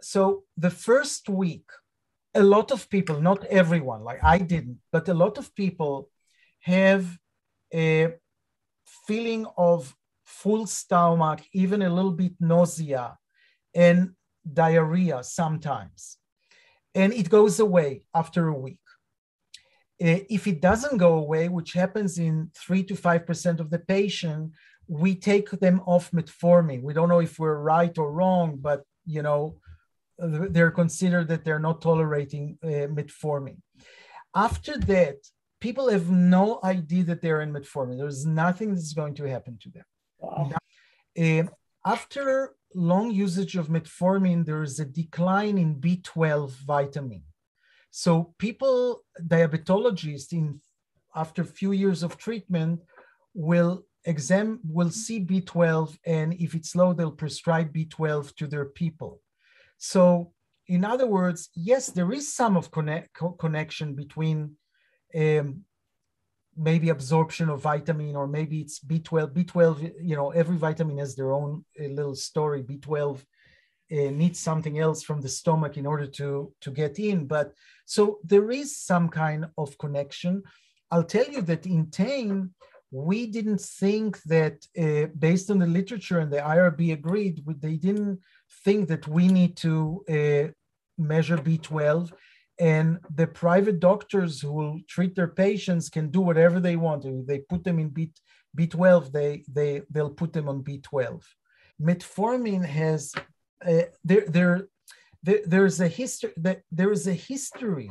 so the first week, a lot of people, not everyone, like I didn't, but a lot of people have a feeling of full stomach, even a little bit nausea and diarrhea sometimes. And it goes away after a week. Uh, if it doesn't go away, which happens in three to five percent of the patient, we take them off metformin. We don't know if we're right or wrong, but you know, they're considered that they're not tolerating uh, metformin. After that, people have no idea that they're in metformin. There's nothing that's going to happen to them. Wow. Uh, after long usage of metformin, there's a decline in B12 vitamin. So people, diabetologists, in after a few years of treatment, will exam will see B12, and if it's low, they'll prescribe B12 to their people. So, in other words, yes, there is some of connect, co- connection between um, maybe absorption of vitamin or maybe it's b12 b12 you know every vitamin has their own uh, little story. B12 uh, needs something else from the stomach in order to to get in. But so there is some kind of connection. I'll tell you that in TAME we didn't think that uh, based on the literature and the irb agreed they didn't think that we need to uh, measure b12 and the private doctors who will treat their patients can do whatever they want. To they put them in B, b12 they they they'll put them on b12 metformin has uh, there, there there there's a history that there is a history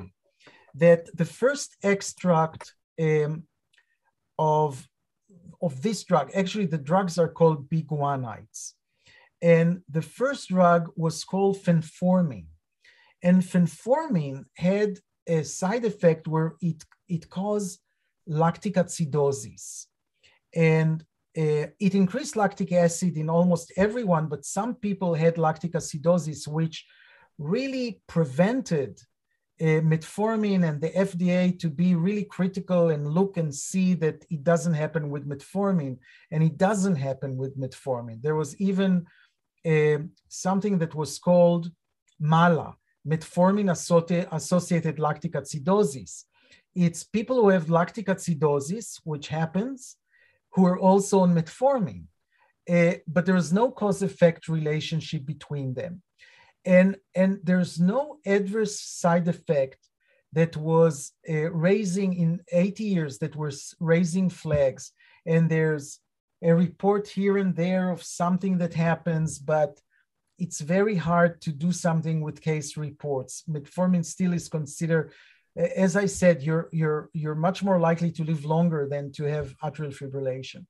that the first extract um, of of this drug. Actually the drugs are called biguanides and the first drug was called phenformin and phenformin had a side effect where it, it caused lactic acidosis. And uh, it increased lactic acid in almost everyone, but some people had lactic acidosis, which really prevented uh, metformin and the FDA to be really critical and look and see that it doesn't happen with metformin. And it doesn't happen with metformin. There was even uh, something that was called MALA, metformin associated lactic acidosis. It's people who have lactic acidosis, which happens, who are also on metformin. Uh, but there's no cause effect relationship between them. And, and there's no adverse side effect that was uh, raising in 80 years that was raising flags. And there's a report here and there of something that happens, but it's very hard to do something with case reports. Metformin still is considered, as I said, you're you're you're much more likely to live longer than to have atrial fibrillation.